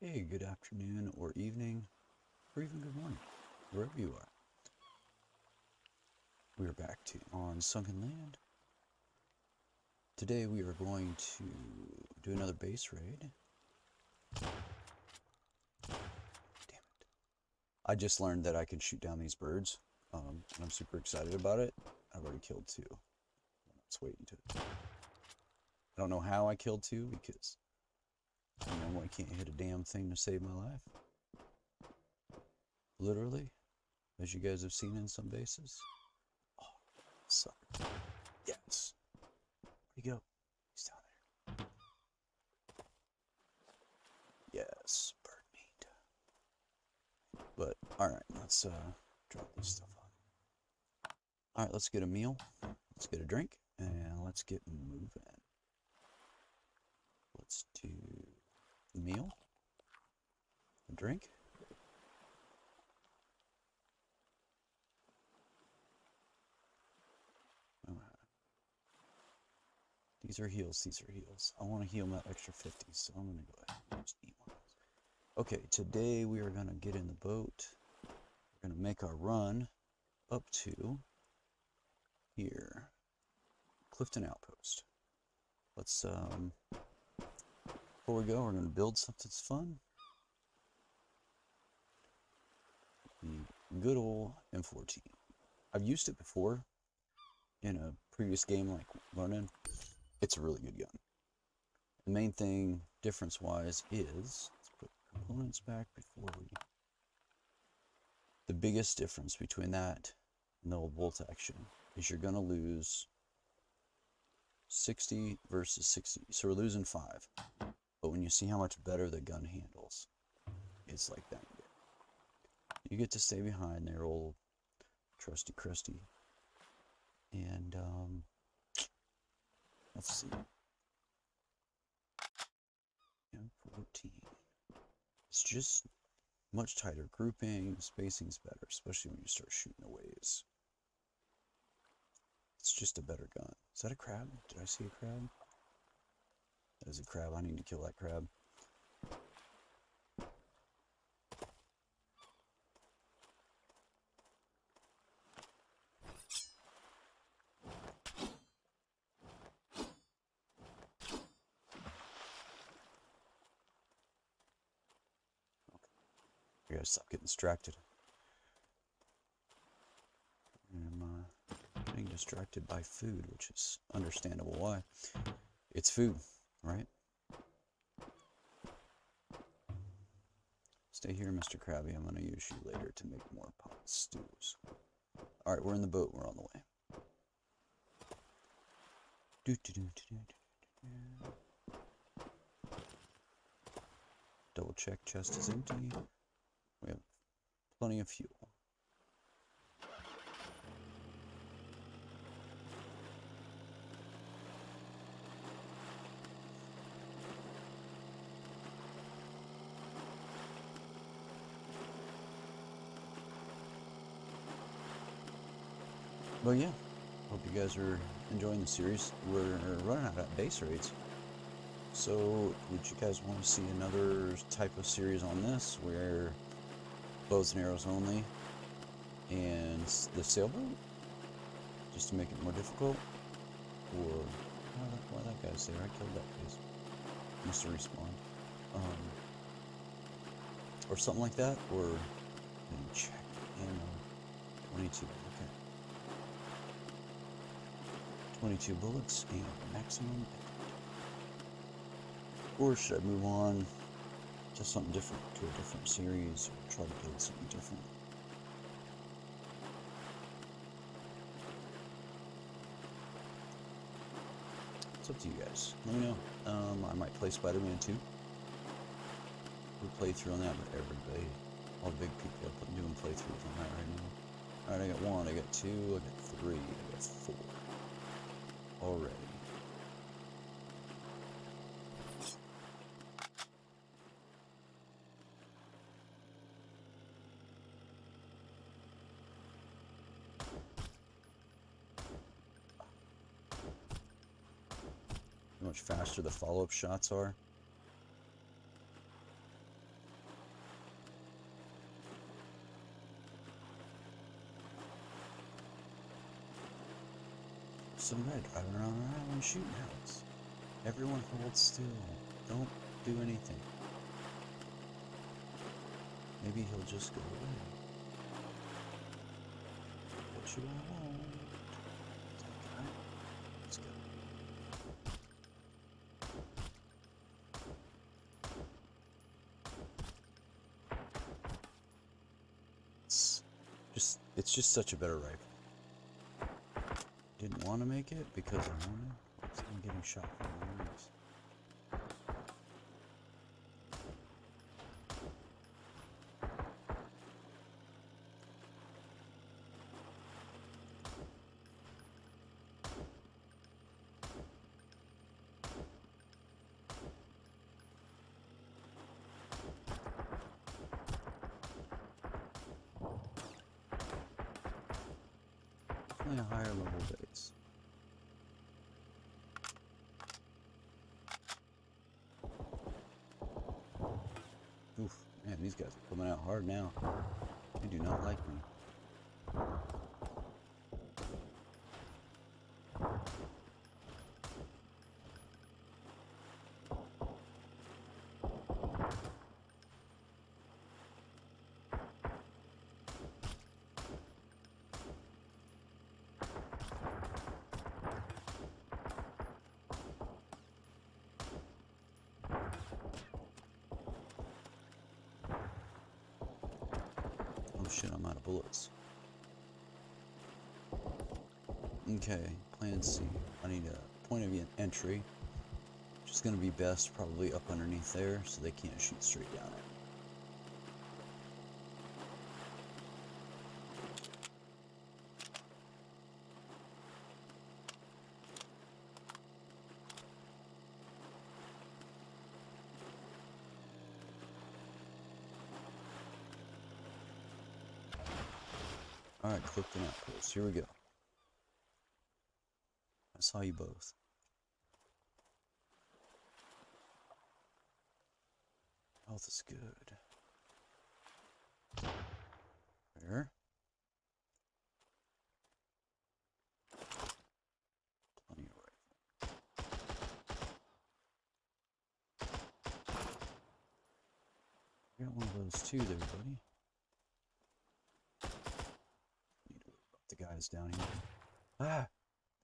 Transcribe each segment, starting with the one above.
Hey, good afternoon or evening, or even good morning, wherever you are. We are back to on Sunken Land. Today we are going to do another base raid. Damn it. I just learned that I can shoot down these birds. Um, and I'm super excited about it. I've already killed two. Let's wait until. I don't know how I killed two because I know I can't hit a damn thing to save my life. Literally, as you guys have seen in some bases. Oh, sucker. Yes. Where'd he go? He's down there. Yes, bird meat. But, alright, let's uh, drop this stuff on. Alright, let's get a meal. Let's get a drink. And let's get moving. Let's do meal, a drink. These are heals, these are heals. I want to heal that extra 50, so I'm going to go ahead and just eat one Okay, today we are going to get in the boat. We're going to make our run up to here. Clifton Outpost. Let's um, before we go, we're going to build something that's fun. The good old M14. I've used it before in a previous game like Ronin. It's a really good gun. The main thing, difference-wise, is let's put components back before we. The biggest difference between that and the old bolt action is you're going to lose 60 versus 60. So we're losing 5. But when you see how much better the gun handles, it's like that. You get to stay behind their old trusty crusty. And, um, let's see. M14. It's just much tighter grouping, spacing's better, especially when you start shooting the waves. It's just a better gun. Is that a crab? Did I see a crab? There's a crab. I need to kill that crab. I gotta stop getting distracted. I'm uh, getting distracted by food, which is understandable why. It's food right? Stay here, Mr. Krabby. I'm going to use you later to make more pot stews. All right, we're in the boat. We're on the way. Do, do, do, do, do, do. Double check chest is empty. We have plenty of fuel. Well, yeah. Hope you guys are enjoying the series. We're running out of base rates. So, would you guys want to see another type of series on this where bows and arrows only and the sailboat? Just to make it more difficult? Or, why that, that guy's there? I killed that piece. Must have respawned. Um, or something like that? Or, check ammo. 22. 22 bullets and maximum Or should I move on to something different, to a different series, or try to build something different? It's up to you guys. Let me know. Um, I might play Spider-Man 2. We'll play through on that, but everybody, all the big people are doing playthroughs on that right now. Alright, I got one, I got two, I got three, I got four already. How much faster the follow-up shots are. Some red driving around an island shooting us. Everyone hold still. Don't do anything. Maybe he'll just go away. What you want? Okay, let's go. It's just, it's just such a better rifle. Didn't want to make it because I wanted. I'm getting shot from the enemies. Definitely a higher level base. Oof, man, these guys are coming out hard now. They do not like me. Oh shit, I'm out of bullets. Okay, plan C. I need a point of entry. Which is going to be best probably up underneath there so they can't shoot straight down me. Alright, Clifton Outpost. Here we go. Saw you both. Health is good. There. Plenty of rifle. Got one of those too there, buddy. Need to worry about the guys down here. Ah!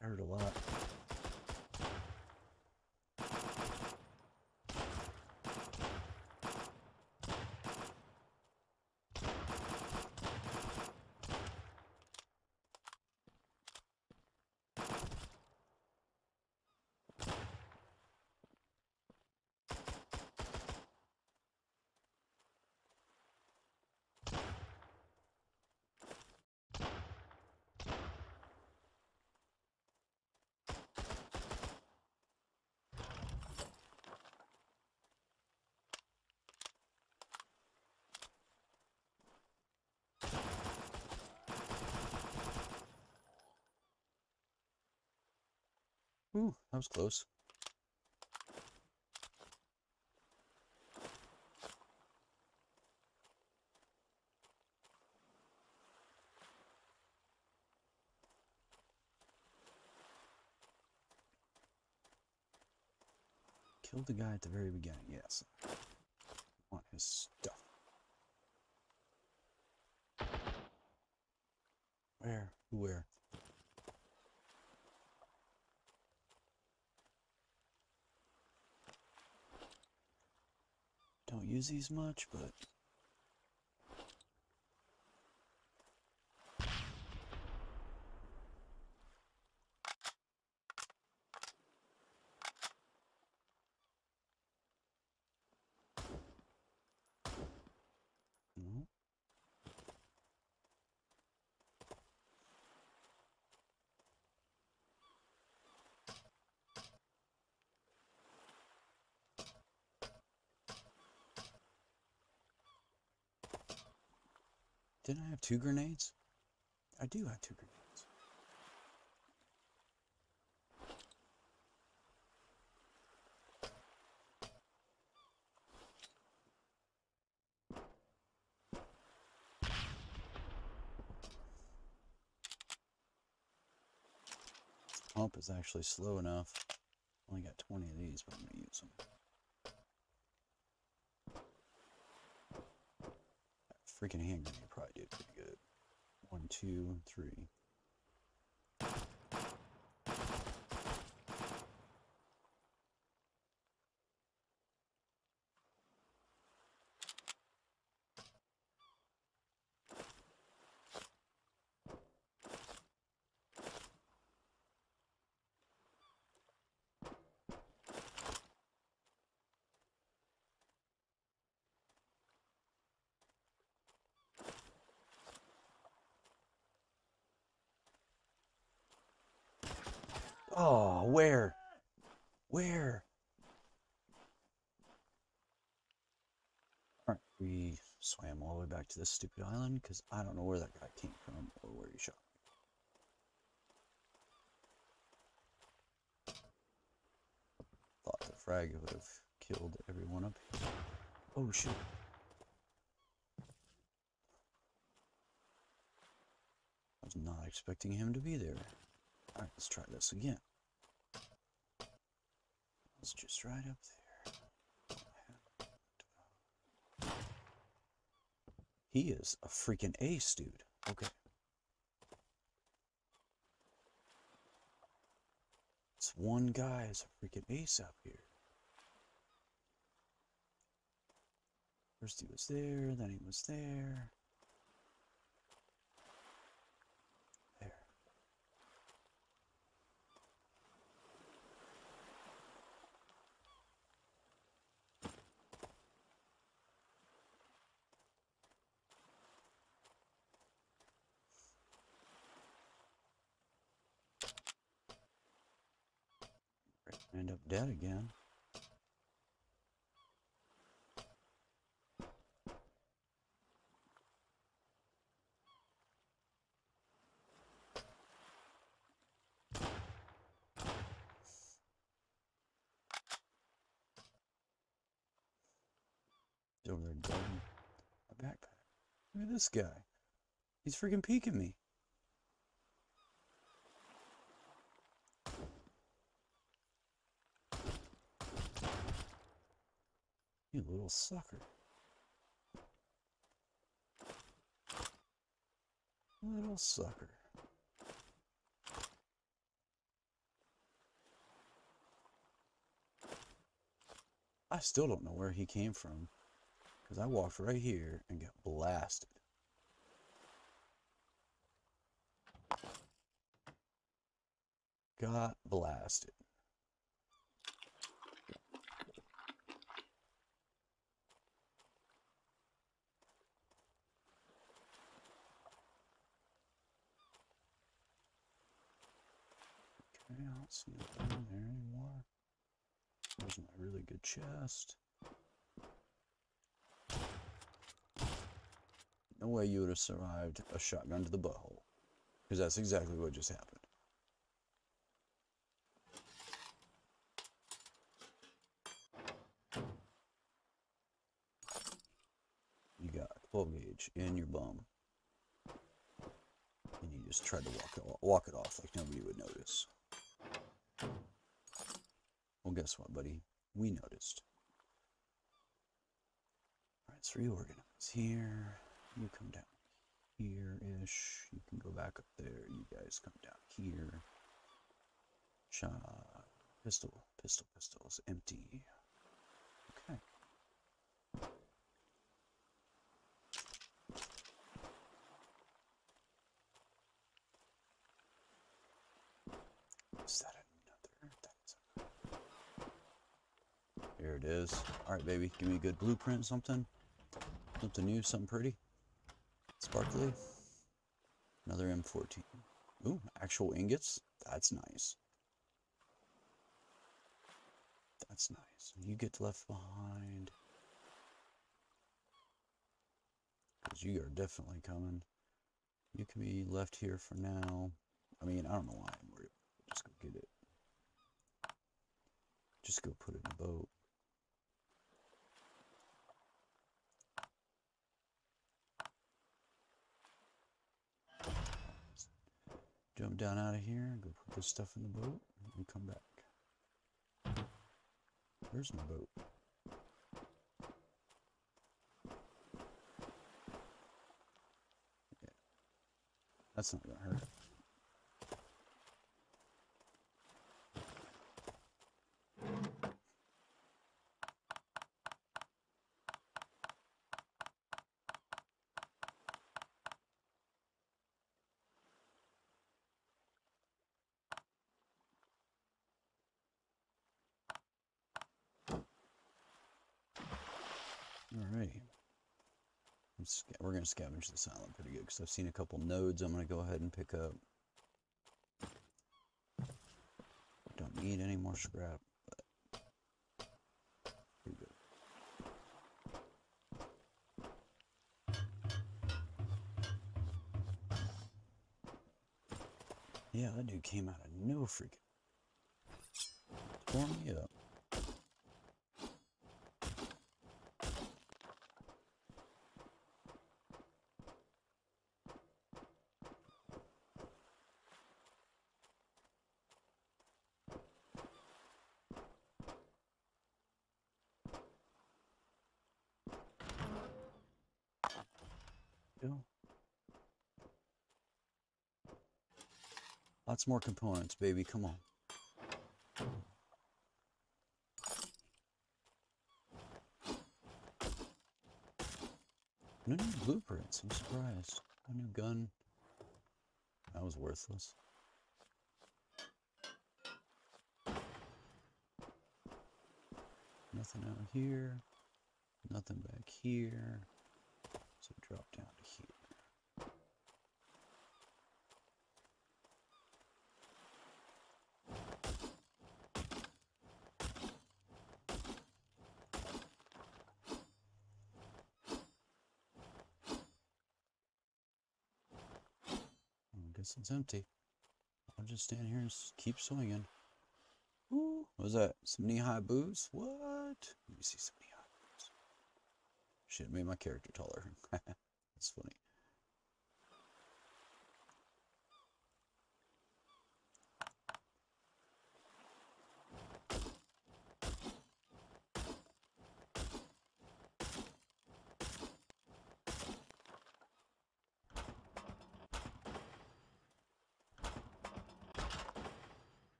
That hurt a lot. Ooh, that was close. Killed the guy at the very beginning, yes. Want his stuff. Where? Where? Use these much, but no. Didn't I have two grenades? I do have two grenades. pump is actually slow enough. Only got 20 of these, but I'm gonna use them. Freaking hand grenade probably did pretty good. One, two, three. Oh, where? Where? Alright, we swam all the way back to this stupid island because I don't know where that guy came from or where he shot. Thought the frag would have killed everyone up here. Oh shit. I was not expecting him to be there. Alright, let's try this again. It's just right up there. He is a freaking ace, dude. Okay. This one guy is a freaking ace up here. First he was there, then he was there. Again. over there my backpack. Look at this guy. He's freaking peeking me. You little sucker. Little sucker. I still don't know where he came from. Because I walked right here and got blasted. Got blasted. Okay, I don't see nothing there anymore. There's my really good chest. No way you would have survived a shotgun to the butthole. Because that's exactly what just happened. You got 12 gauge in your bum. And you just tried to walk it, walk it off like nobody would notice. Well, guess what, buddy? We noticed. Alright, let's reorganize here. You come down here-ish. You can go back up there. You guys come down here. Shot. Pistol. Pistol. Pistols. Empty. Okay. Is that another? That is Here it is. Alright, baby. Give me a good blueprint, something. Something new, something pretty. Sparkly. Another M14. Ooh, actual ingots. That's nice. That's nice. You get left behind. Because you are definitely coming. You can be left here for now. I mean, I don't know why I'm worried. Just go get it. Just go put it in a boat. Jump down out of here, go put this stuff in the boat, and come back. There's my boat? Yeah. That's not gonna hurt. Alrighty. We're going to scavenge this island pretty good because I've seen a couple nodes I'm going to go ahead and pick up. Don't need any more scrap. Yeah, that dude came out of no freaking. Tore me up. Go. Lots more components, baby. Come on. No new blueprints. I'm surprised. No new gun. That was worthless. Nothing out here. Nothing back here. So drop down to here. I guess it's empty. I'll just stand here and keep swinging. Ooh, what was that? Some knee-high boots? What? Let me see some knee-high boots. Should have made my character taller. That's funny.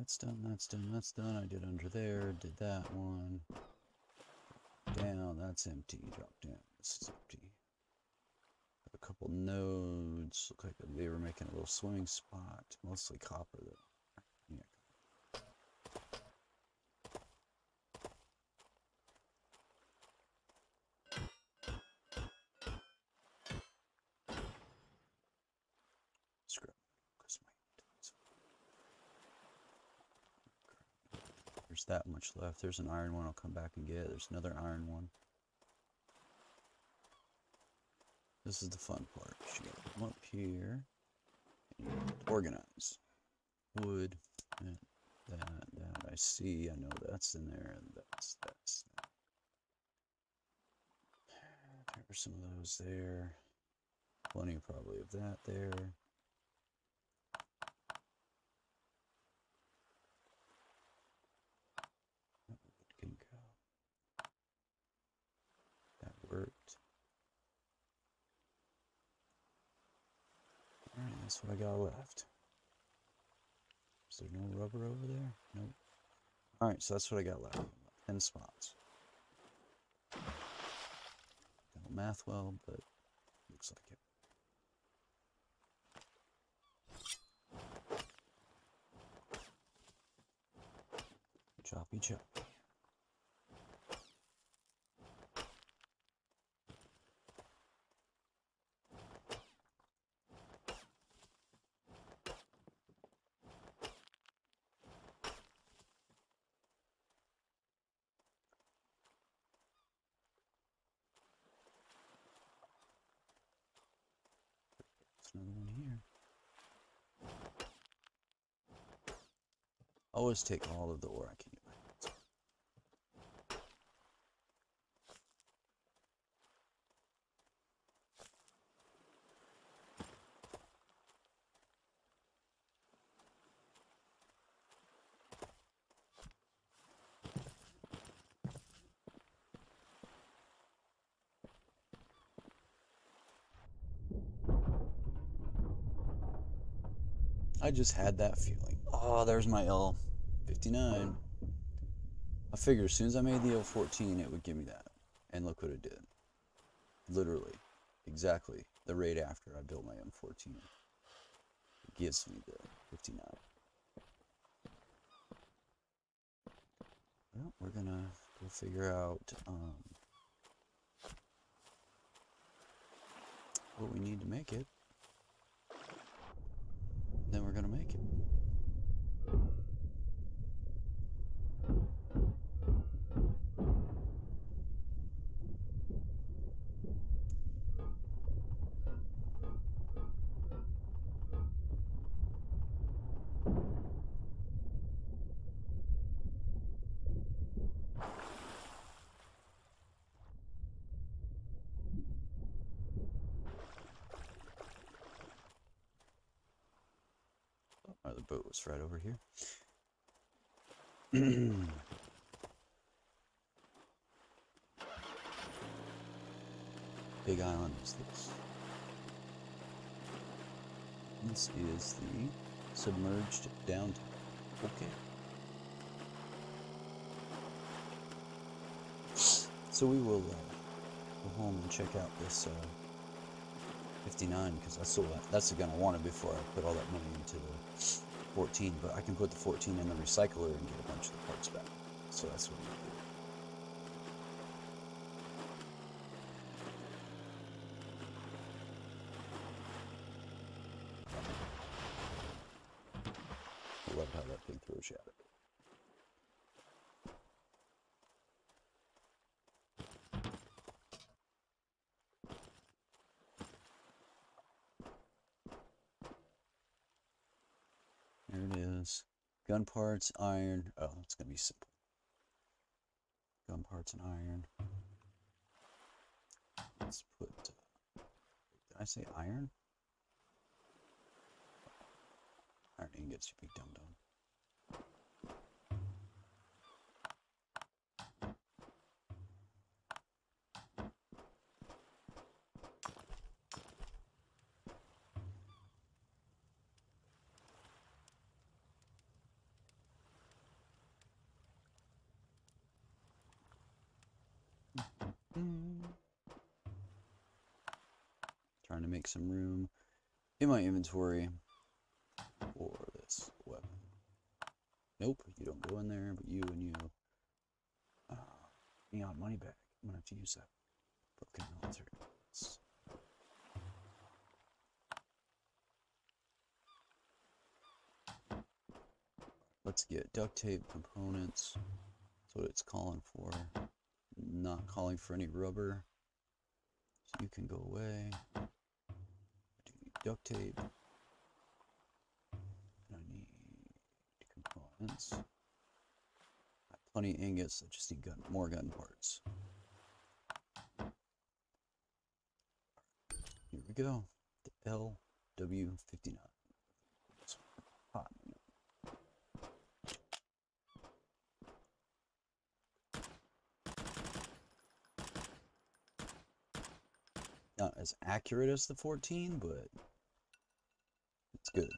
That's done, that's done, that's done. I did under there, did that one. Down, that's empty. Drop down, this is empty. Have a couple nodes. Look like they were making a little swimming spot. Mostly copper though. Yeah. Scrap. 'cause my inventory's full. There's that much left. There's an iron one I'll come back and get. There's another iron one. This is the fun part. You gotta come up here and organize. Wood, that, that, that. I see. I know that's in there, and that's that's. There some of those there. Plenty probably of that there. That wood can go. Worked. Alright, that's what I got left. Is there no rubber over there? Nope. Alright, so that's what I got left. 10 spots. Don't math well, but looks like it. Choppy choppy. There's another one here. Always take all of the ore I can. I just had that feeling. Oh, there's my L59. I figured as soon as I made the M14, it would give me that. And look what it did. Literally, exactly the rate after I built my M14. It gives me the 59. Well, we're gonna go figure out um, what we need to make it. Then we're gonna make it. Boat was right over here. Big island is this. This is the submerged downtown. Okay. So we will uh, go home and check out this uh, 59 because I still that's the gun I wanted before I put all that money into the 14. But I can put the 14 in the recycler and get a bunch of the parts back. So that's what I'm gonna do. I love how that thing throws you at it. There it is. Gun parts, iron. Oh, it's gonna be simple. Gun parts and iron. Let's put. Uh, did I say iron? Iron ingots, you big dumb dum Trying to make some room in my inventory for this weapon. Nope, you don't go in there, but you and you. Uh, neon money bag. I'm gonna have to use that. Broken. Let's get duct tape components. That's what it's calling for not calling for any rubber. So you can go away. Duct tape. And I need components. Plenty of ingots. I just need gun, more gun parts. Here we go. The LW59. As accurate as the 14, but it's good.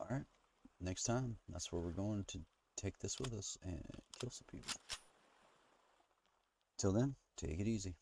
All right, next time, that's where we're going to take this with us and kill some people. Till then, take it easy.